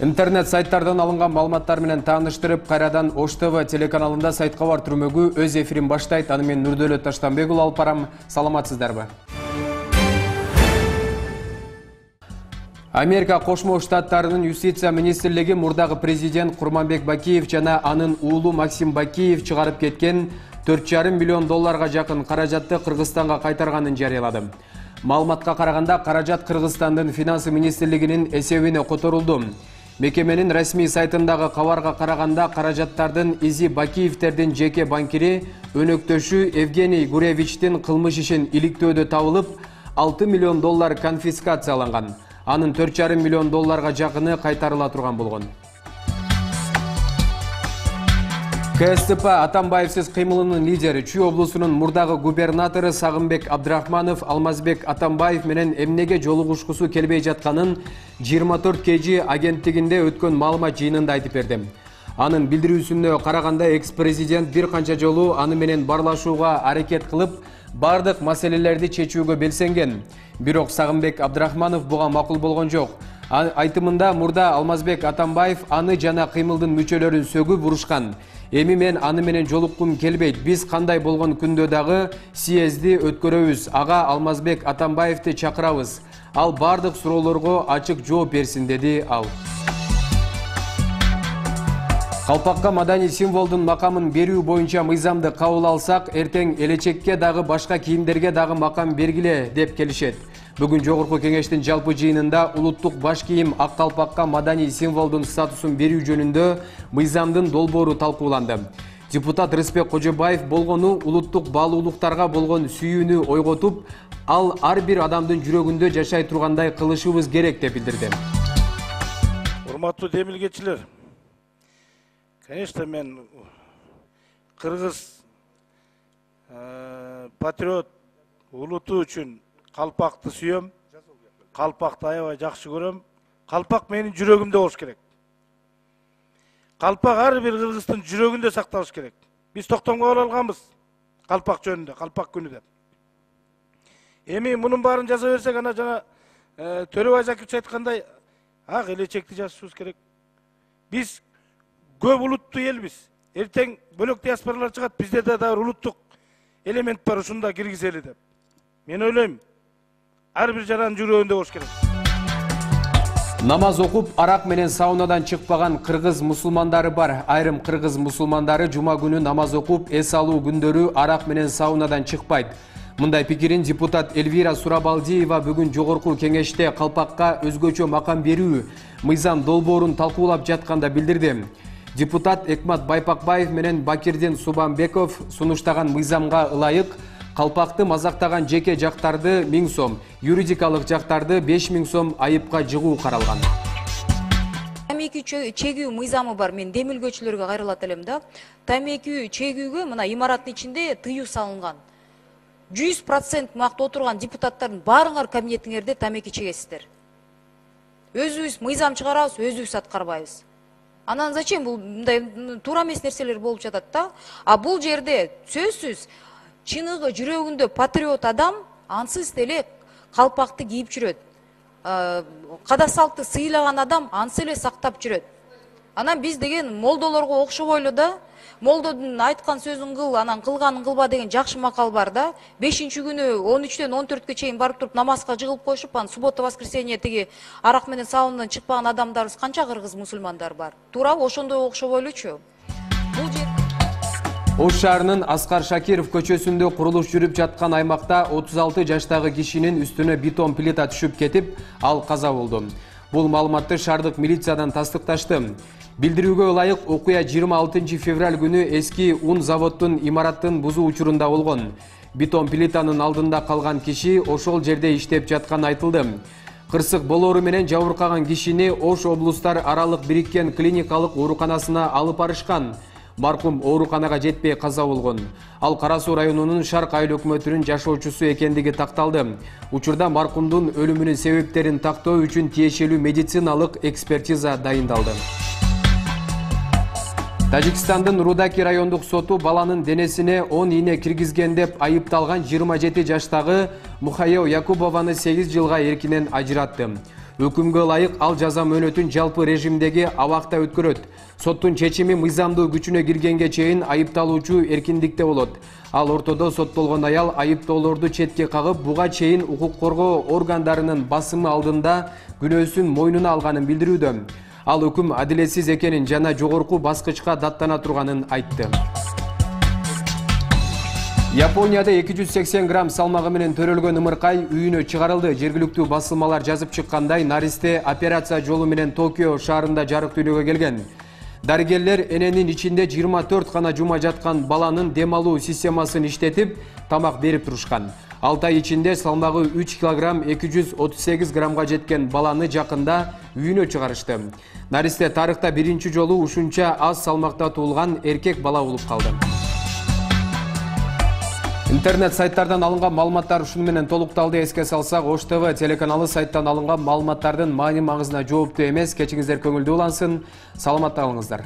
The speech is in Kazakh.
интернет сайттардан алынган маалыматтар менен тааныштырып кайрадан ош тв телеканалында сайт кабар түрмөгү өз эфирин баштайт. Аны мен нурдөлөт таштанбек уулу алып барам. Саламатсыздарбы? Америка кошмо штаттарынын юстиция министрлиги мурдагы президент курманбек бакиев жана анын уулу максим бакиев чыгарып кеткен төрт жарым миллион долларга жакын каражатты кыргызстанга кайтарганын жарыялады. Маалыматка караганда каражат кыргызстандын финансы министрлигинин эсебине которулду мекеменин расмий сайтындагы кабарга караганда каражаттардын изи бакиевтердин жеке банкири өнөктөшү евгений гуревичтин кылмыш ишин иликтөөдө табылып алты миллион доллар конфискацияланган. Анын төрт жарым миллион долларга жакыны кайтарыла турган болгон ксдп атамбаевсиз кыймылынын лидери чүй облусунун мурдагы губернатору сагынбек абдрахманов алмазбек атамбаев менен эмнеге жолугушкусу келбей жатканын жыйырма төрт kg агенттигинде өткөн маалымат жыйынында айтып берди. Анын билдирүүсүнө караганда экс президент бир канча жолу аны менен баарлашууга аракет кылып бардык маселелерди чечүүгө белсенген. Бирок сагынбек абдрахманов буга макул болгон жок айтымында мурда алмазбек атамбаев аны жана кыймылдын мүчөлөрүн сөгүп урушкан. Эми мен аны менен жолуккум келбейт. Биз кандай болгон күндө дагы съезди өткөрөбүз. Ага алмазбек атамбаевди чакырабыз. Ал бардык суроолорго ачык жооп берсин деди ал. Калпакка маданий символдун макамын берүү боюнча мыйзамды кабыл алсак эртең элечекке дагы башка кийимдерге дагы макам бергиле деп келишет бүгүн жогорку кеңештин жалпы жыйынында улуттук баш кийим ак калпакка маданий символдун статусун берүү жөнүндө мыйзамдын долбоору талкууланды депутат рыспек кожобаев болгону улуттук баалуулуктарга болгон сүйүүнү ойготуп ал ар бир адамдын жүрөгүндө жашай тургандай кылышыбыз керек деп билдирди урматтуу демилгечилер конечно мен кыргыз патриот улуту үчүн калпакты сүйөм калпакты аябай жакшы көрөм калпак менин жүрөгүмдө болуш керек калпак ар бир кыргыздын жүрөгүндө сакталыш керек биз токтомго бара алганбыз калпак жөнүндө калпак күнү деп эми мунун баарын жаза берсек ана жана төрөбай закирович айткандай ак элечекти жазышыбыз керек биз көп улуттуу элбиз эртең бөлөк диаспоралар чыгат бизде да дагы улуттук элемент бар ушуну да киргизели деп мен ойлойм ар бир жаранын жүрөгүндө болуш керек намаз окуп арак менен саунадан чыкпаган кыргыз мусулмандары бар. Айрым кыргыз мусулмандары жума күнү намаз окуп эс алуу күндөрү арак менен саунадан чыкпайт мындай пикирин депутат элвира сурабалдиева бүгүн жогорку кеңеште калпакка өзгөчө макам берүү мыйзам долбоорун талкуулап жатканда билдирди депутат экмат байпакбаев менен бакирдин субанбеков сунуштаган мыйзамга ылайык калпакты мазактаган жеке жактарды миң сом юридикалык жактарды беш миң сом айыпка жыгуу каралган тамеки чегүү мыйзамы бар. Мен демилгөөчүлөргө кайрылат элем да. Тамеки чегүүгө мына имараттын ичинде тыюу жүз процент муакта отурган депутаттардын баарыңар кабинетиңерде тамеки чегесиздер өзүбүз мыйзам чыгарабыз өзүбүз аткарбайбыз анан зачем бул мындай туура эмес нерселер болуп жатат да? А бул жерде сөзсүз чыныгы жүрөгүндө патриот адам ансыз деле калпакты кийип жүрөт. Када салтты сыйлаган адам ансыз эле сактап жүрөт. Анан биз деген молдолорго окшобой эле да молдодун айткан сөзүн кыл анан кылганын кылба деген жакшы макал бар да. Бешинчи күнү он үчтөн он төрткө чейин барып туруп намазга жыгылып коюшуп анан суббота воскресенье тиги арак менен саунадан чыкпаган адамдарыбыз канча кыргыз мусулмандар бар? Туурабы ошондой окшобой элечү бул жер ош шаарынын аскар шакиров көчөсүндө курулуш жүрүп жаткан аймакта отуз алты жаштагы кишинин үстүнө бетон плита түшүп кетип ал каза болду. Бул маалыматты шаардык милициядан тастыкташты. Билдирүүгө ылайык окуя жыйырма алтынчы февраль күнү эски ун заводдун имараттын бузуу учурунда болгон. Бетон плитанын алдында калган киши ошол жерде иштеп жатканы айтылды. Кырсык болоору менен жабыркаган кишини ош облустар аралык бириккен клиникалык ооруканасына алып барышкан маркум ооруканага жетпей каза болгон ал кара суу районунун шарк айыл өкмөтүнүн жашоочусу экендиги такталды учурда маркумдун өлүмүнүн себептерин тактоо үчүн тиешелүү медициналык экспертиза дайындалды. Тажикстандын рудаки райондук соту баланын денесине он ийне киргизген деп айыпталган жыйырма жети жаштагы мухаео якубованы сегиз жылга эркинен ажыратты. Өкүмгө ылайык ал жаза мөөнөтүн жалпы режимдеги абакта өткөрөт. Соттун чечими мыйзамдуу күчүнө киргенге чейин айыпталуучу эркиндикте болот. Ал ортодо соттолгон аял айыптоолорду четке кагып буга чейин укук коргоо органдарынын басымы алдында күнөөсүн мойнуна алганын билдирүүдө. Ал өкүм адилетсиз экенин жана жогорку баскычка даттана турганын айтты Японияда 280 грамм салмагы менен төрөлгөн ымыркай үйүнө чыгарылды. Жергиликтүү басылмалар жазып чыккандай, наристе операция жолу менен Токио шаарында жарык дүйнөгө келген. Дарыгерлер эненин ичинде 24 гана жума жаткан баланын дем алуу системасын иштетип, тамак берип турушкан. 6 ай салмагы 3 кг 238 граммга жеткен баланы жакында үйүнө чыгарышты. Наристе тарыхта биринчи жолу ушунча аз салмакта туулган эркек бала болуп калды. Интернет сайттардан алынган маалыматтар ушуну менен толукталды эске салсак, Ош ТВ телеканалы сайттан алынган маалыматтардын маани маңызына жооптуу эмес. Кечиңиздер көңүлдүү улансын. Саламатта калыңыздар.